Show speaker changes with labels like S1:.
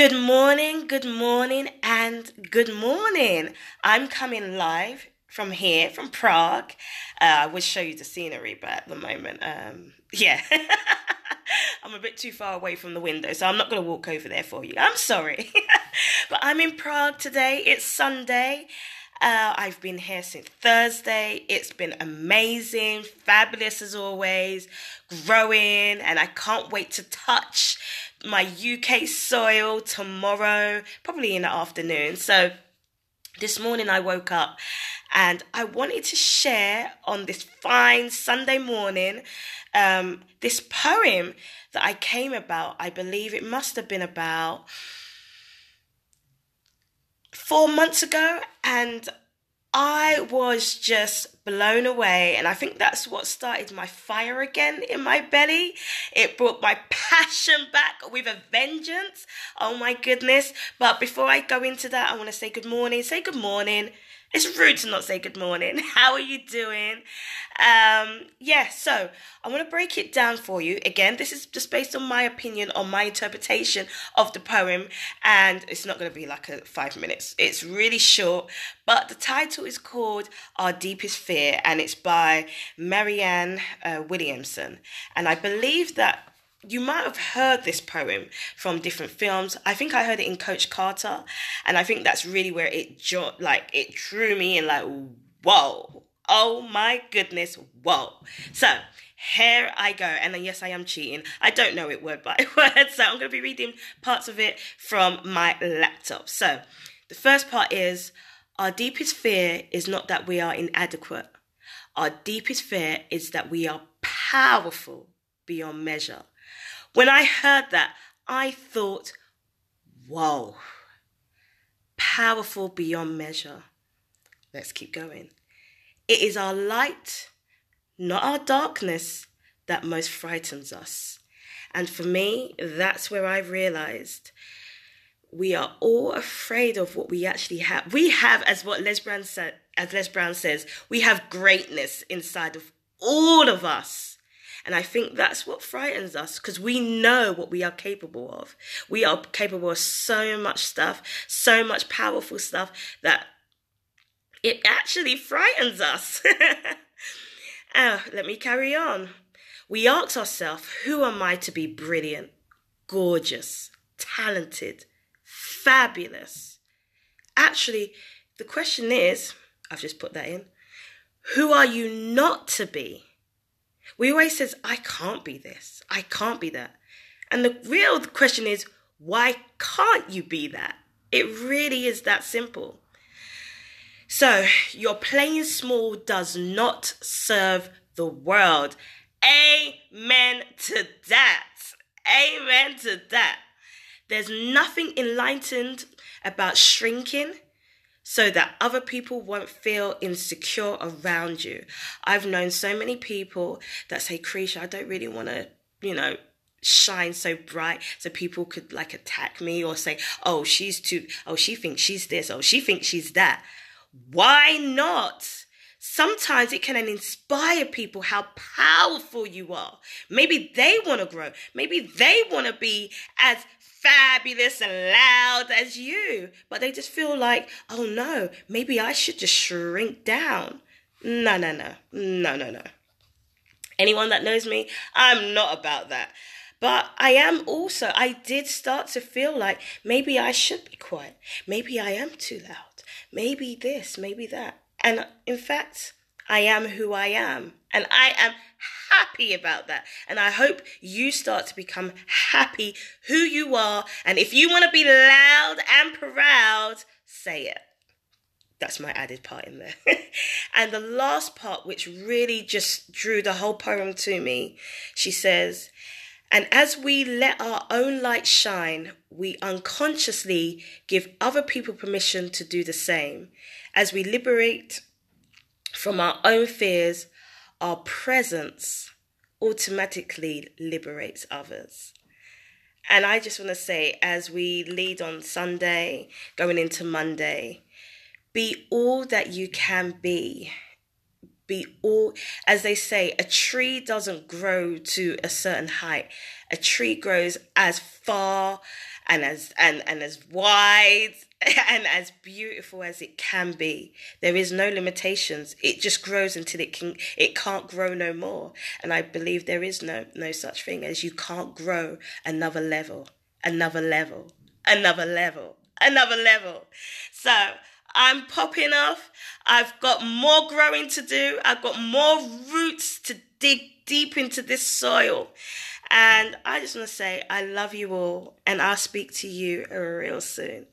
S1: Good morning, good morning, and good morning. I'm coming live from here, from Prague. Uh, I would show you the scenery, but at the moment, um, yeah, I'm a bit too far away from the window, so I'm not going to walk over there for you. I'm sorry. but I'm in Prague today. It's Sunday. Uh, I've been here since Thursday. It's been amazing, fabulous as always, growing, and I can't wait to touch my UK soil tomorrow, probably in the afternoon. So this morning I woke up and I wanted to share on this fine Sunday morning um, this poem that I came about. I believe it must have been about four months ago, and I was just blown away. And I think that's what started my fire again in my belly. It brought my passion back with a vengeance. Oh my goodness. But before I go into that, I want to say good morning. Say good morning it's rude to not say good morning. How are you doing? Um, yeah, so I want to break it down for you. Again, this is just based on my opinion, on my interpretation of the poem, and it's not going to be like a five minutes. It's really short, but the title is called Our Deepest Fear, and it's by Marianne uh, Williamson. And I believe that you might have heard this poem from different films. I think I heard it in Coach Carter, and I think that's really where it jo- like it drew me in. Like, whoa, oh my goodness, whoa. So here I go, and then yes, I am cheating. I don't know it word by word, so I'm going to be reading parts of it from my laptop. So the first part is our deepest fear is not that we are inadequate. Our deepest fear is that we are powerful beyond measure. When I heard that, I thought, whoa, powerful beyond measure. Let's keep going. It is our light, not our darkness, that most frightens us. And for me, that's where I've realized we are all afraid of what we actually have. We have, as what Les Brown said, as Les Brown says, we have greatness inside of all of us. And I think that's what frightens us because we know what we are capable of. We are capable of so much stuff, so much powerful stuff that it actually frightens us. oh, let me carry on. We ask ourselves, who am I to be brilliant, gorgeous, talented, fabulous? Actually, the question is I've just put that in who are you not to be? We always says, I can't be this. I can't be that. And the real question is, why can't you be that? It really is that simple. So, your playing small does not serve the world. Amen to that. Amen to that. There's nothing enlightened about shrinking so that other people won't feel insecure around you. I've known so many people that say, Krisha, I don't really want to, you know, shine so bright so people could like attack me or say, oh, she's too, oh, she thinks she's this, oh, she thinks she's that. Why not? Sometimes it can inspire people how powerful you are. Maybe they want to grow. Maybe they want to be as fabulous and loud as you, but they just feel like, oh no, maybe I should just shrink down. No, no, no, no, no, no. Anyone that knows me, I'm not about that. But I am also, I did start to feel like maybe I should be quiet. Maybe I am too loud. Maybe this, maybe that. And in fact, I am who I am. And I am happy about that. And I hope you start to become happy who you are. And if you want to be loud and proud, say it. That's my added part in there. and the last part, which really just drew the whole poem to me, she says, and as we let our own light shine, we unconsciously give other people permission to do the same. As we liberate from our own fears, our presence automatically liberates others. And I just want to say, as we lead on Sunday, going into Monday, be all that you can be. Be all, as they say, a tree doesn't grow to a certain height. A tree grows as far and as and and as wide and as beautiful as it can be. There is no limitations. It just grows until it can it can't grow no more. And I believe there is no no such thing as you can't grow another level, another level, another level, another level. So I'm popping off. I've got more growing to do. I've got more roots to dig deep into this soil. And I just want to say, I love you all, and I'll speak to you real soon.